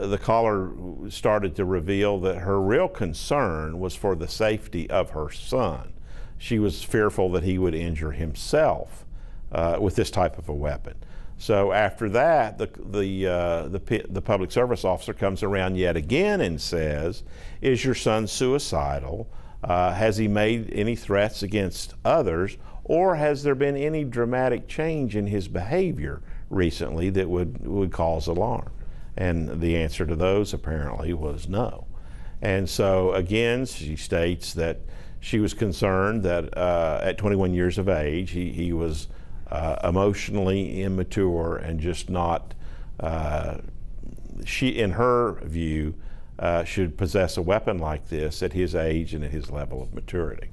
The caller started to reveal that her real concern was for the safety of her son. She was fearful that he would injure himself uh, with this type of a weapon. So after that, the the, uh, the the public service officer comes around yet again and says, "Is your son suicidal? Uh, has he made any threats against others, or has there been any dramatic change in his behavior recently that would would cause alarm?" And the answer to those apparently was no. And so again, she states that she was concerned that uh, at 21 years of age, he, he was uh, emotionally immature and just not, uh, she, in her view, uh, should possess a weapon like this at his age and at his level of maturity.